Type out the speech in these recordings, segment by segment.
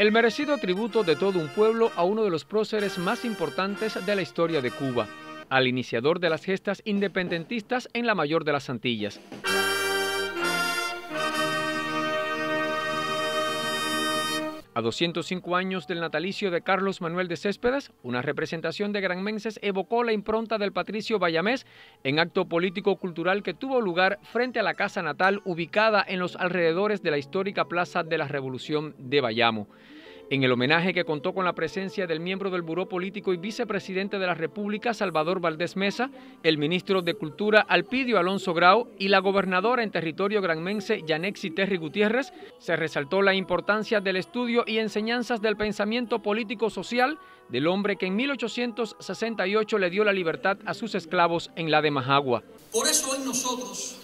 El merecido tributo de todo un pueblo a uno de los próceres más importantes de la historia de Cuba, al iniciador de las gestas independentistas en la mayor de las Antillas. A 205 años del natalicio de Carlos Manuel de Céspedes, una representación de granmenses evocó la impronta del patricio Bayamés en acto político-cultural que tuvo lugar frente a la casa natal ubicada en los alrededores de la histórica Plaza de la Revolución de Bayamo en el homenaje que contó con la presencia del miembro del Buró Político y vicepresidente de la República, Salvador Valdés Mesa, el ministro de Cultura, Alpidio Alonso Grau, y la gobernadora en territorio granmense, Yanexi Terry Gutiérrez, se resaltó la importancia del estudio y enseñanzas del pensamiento político-social del hombre que en 1868 le dio la libertad a sus esclavos en la de Majagua. Por eso hoy nosotros,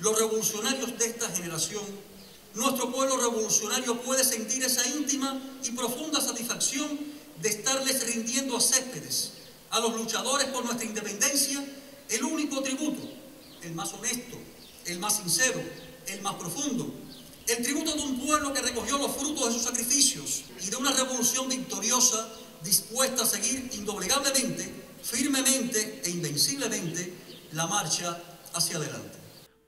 los revolucionarios de esta generación, nuestro pueblo revolucionario puede sentir esa íntima y profunda satisfacción de estarles rindiendo a Céspedes, a los luchadores por nuestra independencia, el único tributo, el más honesto, el más sincero, el más profundo, el tributo de un pueblo que recogió los frutos de sus sacrificios y de una revolución victoriosa dispuesta a seguir indoblegablemente, firmemente e invenciblemente la marcha hacia adelante.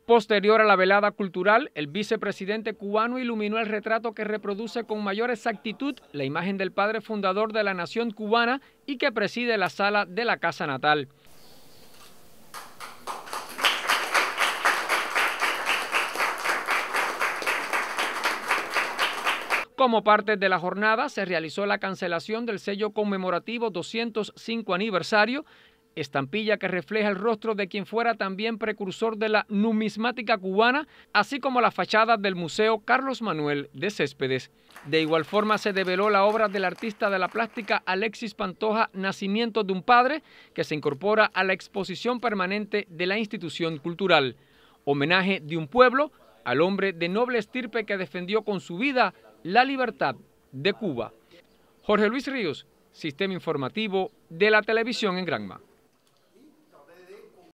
Posterior a la velada cultural, el vicepresidente cubano iluminó el retrato que reproduce con mayor exactitud la imagen del padre fundador de la nación cubana y que preside la sala de la casa natal. Como parte de la jornada, se realizó la cancelación del sello conmemorativo 205 aniversario estampilla que refleja el rostro de quien fuera también precursor de la numismática cubana, así como la fachada del Museo Carlos Manuel de Céspedes. De igual forma se develó la obra del artista de la plástica Alexis Pantoja, Nacimiento de un Padre, que se incorpora a la exposición permanente de la institución cultural. Homenaje de un pueblo al hombre de noble estirpe que defendió con su vida la libertad de Cuba. Jorge Luis Ríos, Sistema Informativo de la Televisión en Granma.